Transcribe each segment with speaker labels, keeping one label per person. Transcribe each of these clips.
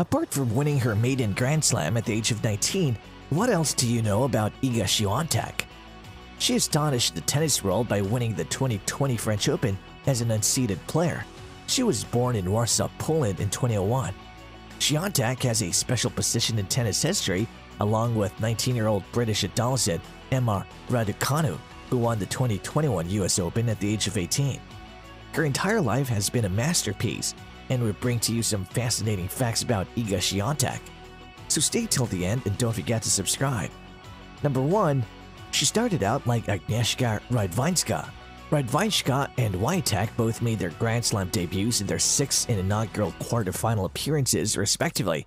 Speaker 1: Apart from winning her maiden Grand Slam at the age of 19, what else do you know about Iga Swiatek? She astonished the tennis world by winning the 2020 French Open as an unseeded player. She was born in Warsaw, Poland in 2001. Swiatek has a special position in tennis history along with 19-year-old British adolescent Emma Raducanu, who won the 2021 US Open at the age of 18. Her entire life has been a masterpiece, and we bring to you some fascinating facts about Iga Swiatek. So stay till the end and don't forget to subscribe. Number 1. She started out like Agnieszka Radwanska. Radwanska and Swiatek both made their Grand Slam debuts in their sixth and inaugural quarterfinal appearances, respectively.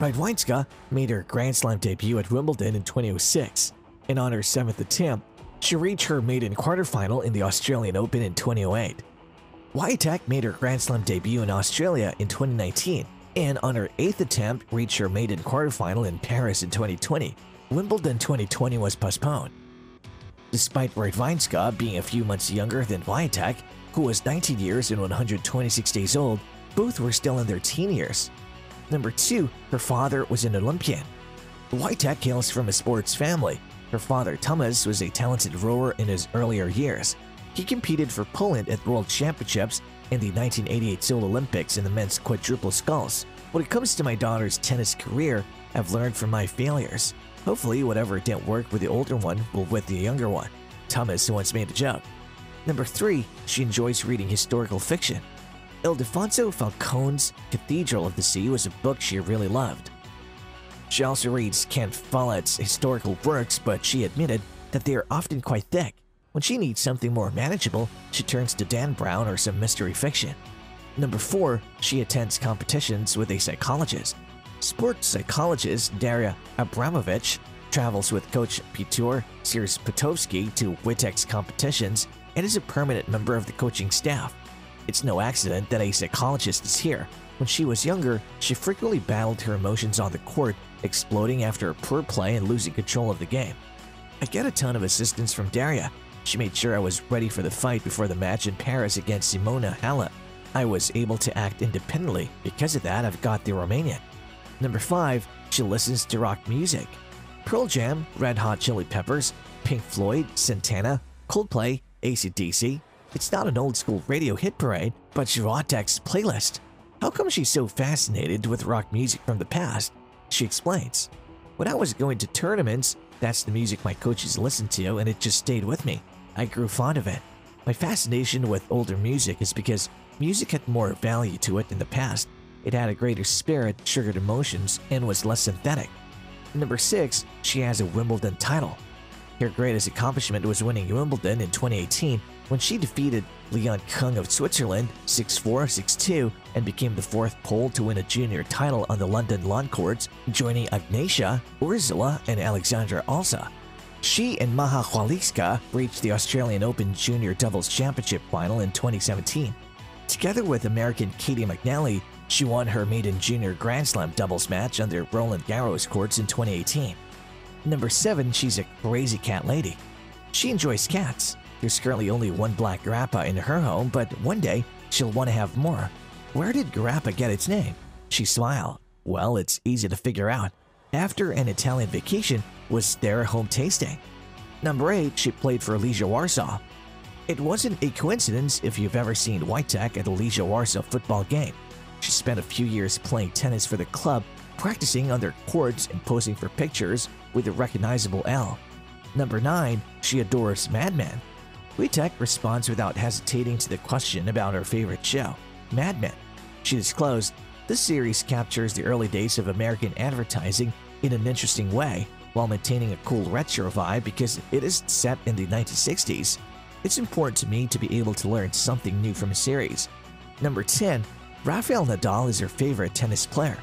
Speaker 1: Radwanska made her Grand Slam debut at Wimbledon in 2006, and on her seventh attempt, she reached her maiden quarterfinal in the Australian Open in 2008. Swiatek made her Grand Slam debut in Australia in 2019, and on her eighth attempt reached her maiden quarterfinal in Paris in 2020. Wimbledon 2020 was postponed. Despite Radwanska being a few months younger than Swiatek, who was 19 years and 126 days old, both were still in their teen years. Number 2. Her father was an Olympian. Swiatek hails from a sports family. Her father, Thomas, was a talented rower in his earlier years. He competed for Poland at World Championships and the 1988 Seoul Olympics in the men's quadruple sculls. When it comes to my daughter's tennis career, I've learned from my failures. Hopefully, whatever didn't work with the older one will with the younger one. Thomas who once made a joke. Number 3. She enjoys reading historical fiction. Ildefonso Falcone's Cathedral of the Sea was a book she really loved. She also reads Ken Follett's historical works, but she admitted that they are often quite thick. When she needs something more manageable, she turns to Dan Brown or some mystery fiction. Number 4. She attends competitions with a psychologist. Sports psychologist Daria Abramowicz travels with coach Piotr Sierzputowski to Swiatek's competitions and is a permanent member of the coaching staff. It's no accident that a psychologist is here. When she was younger, she frequently battled her emotions on the court, exploding after a poor play and losing control of the game. I get a ton of assistance from Daria. She made sure I was ready for the fight before the match in Paris against Simona Halep. I was able to act independently. Because of that, I've got the Romanian. Number 5. She listens to rock music. Pearl Jam, Red Hot Chili Peppers, Pink Floyd, Santana, Coldplay, AC/DC. It's not an old school radio hit parade, but Swiatek's playlist. How come she's so fascinated with rock music from the past? She explains. When I was going to tournaments, that's the music my coaches listened to and it just stayed with me. I grew fond of it. My fascination with older music is because music had more value to it in the past it had a greater spirit, sugared emotions, and was less synthetic. Number 6. She has a Wimbledon title. Her greatest accomplishment was winning Wimbledon in 2018 when she defeated Leonie Küng of Switzerland 6-4, 6-2 and became the fourth Pole to win a junior title on the London lawn courts, joining Agnieszka, Ursula, and Aleksandra Olsza. She and Chwalińska reached the Australian Open Junior Doubles Championship final in 2017. Together with American Caty McNally, she won her maiden junior Grand Slam doubles match under Roland Garros courts in 2018. Number 7. She's a crazy cat lady. She enjoys cats. There's currently only one black Grappa in her home, but one day she'll want to have more. Where did Grappa get its name? She smiled. Well, it's easy to figure out. After an Italian vacation was their home tasting. Number 8. She played for Legia Warsaw. It wasn't a coincidence if you've ever seen Swiatek at a Legia Warsaw football game. She spent a few years playing tennis for the club, practicing on their courts and posing for pictures with a recognizable L. Number 9. She adores Mad Men. Swiatek responds without hesitating to the question about her favorite show, Mad Men. She disclosed, This series captures the early days of American advertising in an interesting way, while maintaining a cool retro vibe because it is set in the 1960s. It's important to me to be able to learn something new from a series. Number 10. Rafael Nadal is her favorite tennis player.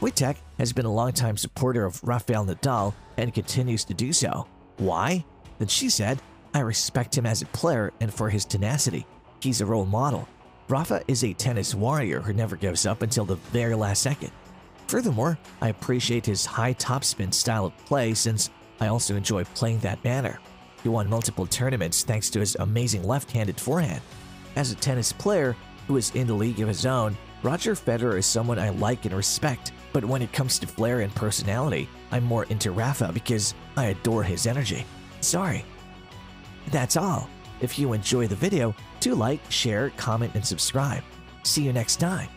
Speaker 1: Swiatek has been a longtime supporter of Rafael Nadal and continues to do so. Why? Then she said, I respect him as a player and for his tenacity. He's a role model. Rafa is a tennis warrior who never gives up until the very last second. Furthermore, I appreciate his high topspin style of play since I also enjoy playing that manner. He won multiple tournaments thanks to his amazing left-handed forehand. As a tennis player, who is in the league of his own, Roger Federer is someone I like and respect, but when it comes to flair and personality, I'm more into Rafa because I adore his energy. Sorry. That's all. If you enjoy the video, do like, share, comment, and subscribe. See you next time.